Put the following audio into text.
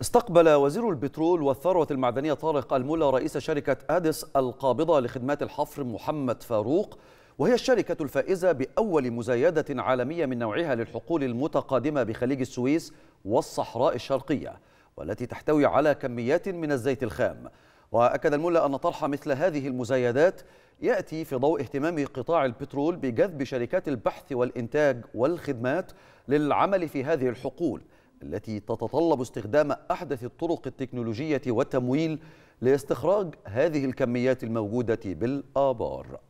استقبل وزير البترول والثروة المعدنية طارق الملا رئيس شركة أديس القابضة لخدمات الحفر محمد فاروق وهي الشركة الفائزة بأول مزايدة عالمية من نوعها للحقول المتقادمة بخليج السويس والصحراء الشرقية والتي تحتوي على كميات من الزيت الخام. وأكد الملا أن طرح مثل هذه المزايدات يأتي في ضوء اهتمام قطاع البترول بجذب شركات البحث والإنتاج والخدمات للعمل في هذه الحقول. التي تتطلب استخدام أحدث الطرق التكنولوجية والتمويل لاستخراج هذه الكميات الموجودة بالآبار.